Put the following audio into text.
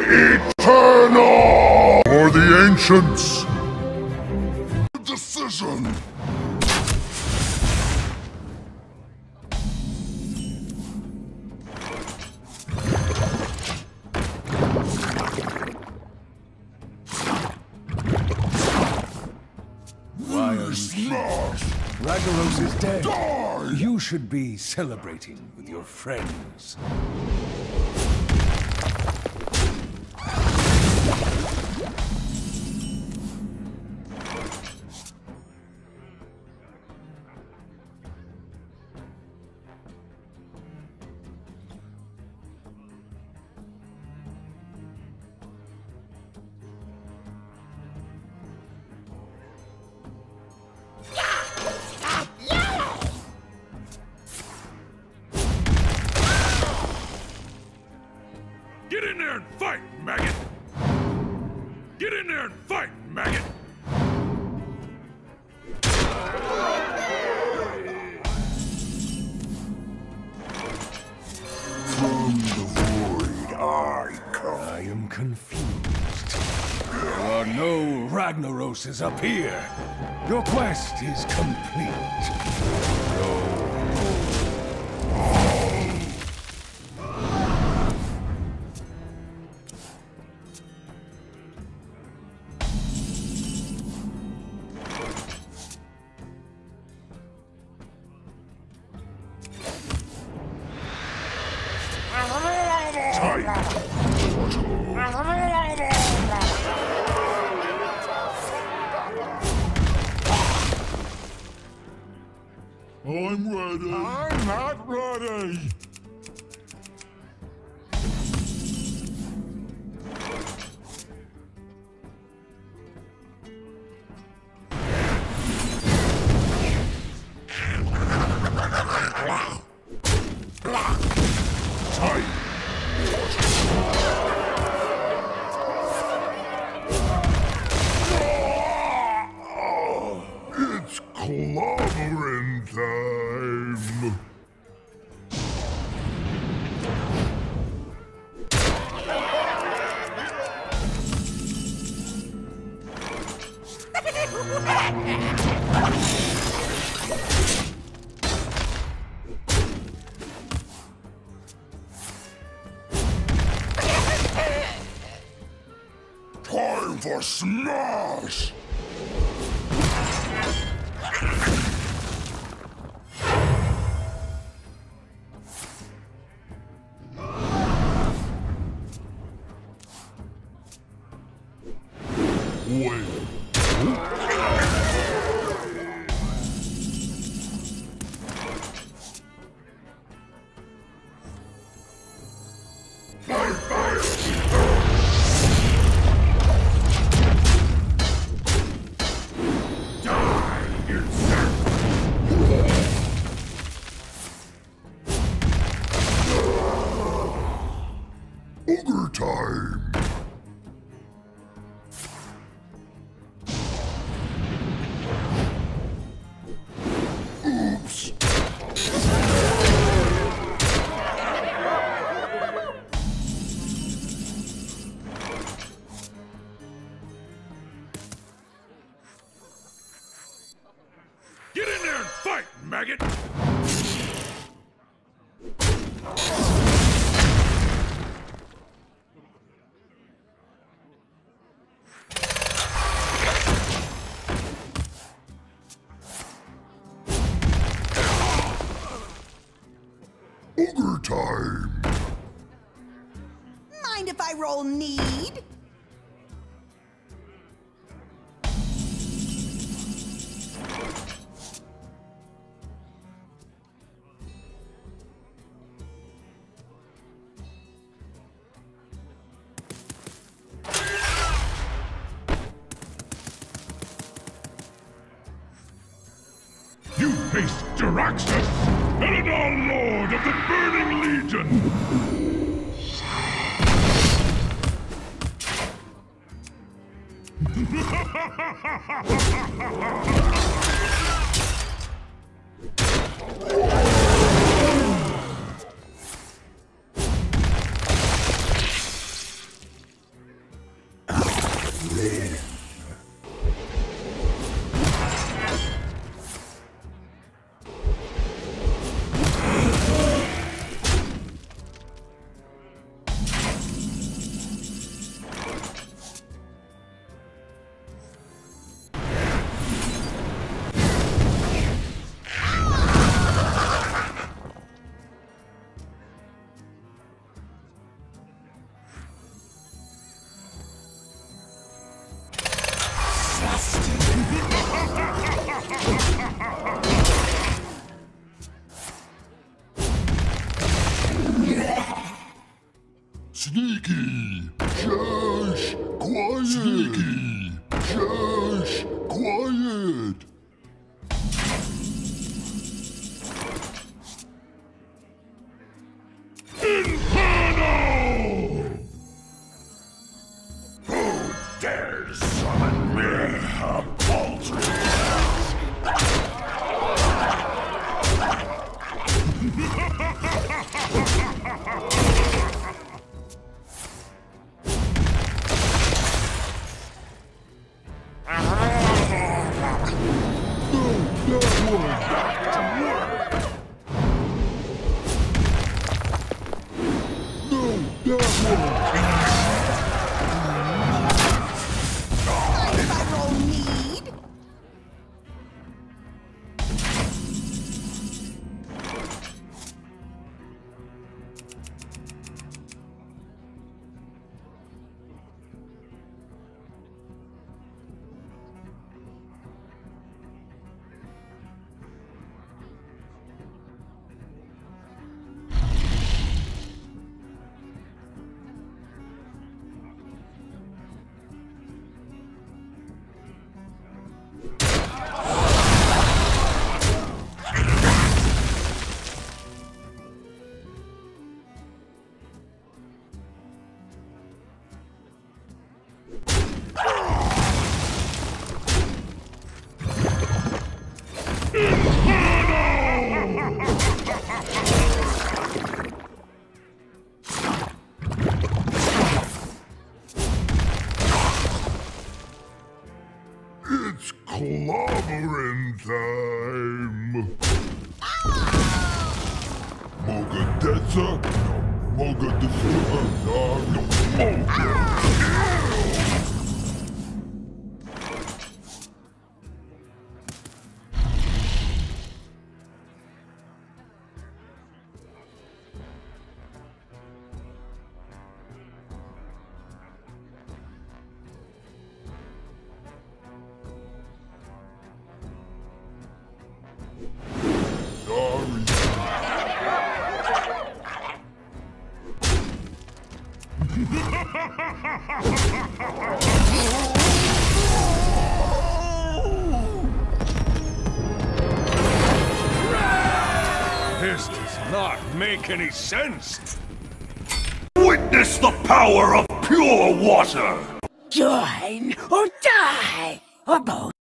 am eternal! For the ancients! Decision! Why are you Smash! Ragnaros is dead. Die! You should be celebrating with your friends. Ragnaroses up here. Your quest is complete. I'm ready. I'm not ready. For smash! Wait. Ogre time! Oops! Get in there and fight, maggot! Time! Mind if I roll need? Face Jaraxxus, Eredar Lord of the Burning Legion! Sneaky! Shush! Quiet! Sneaky! Shush! Quiet! Inferno! Who Dares summon me, a paltry If clobbering time! Mogadetsa? Mogadetsa? Mogadetsa? Make any sense. Witness the power of pure water! Join or die, or both.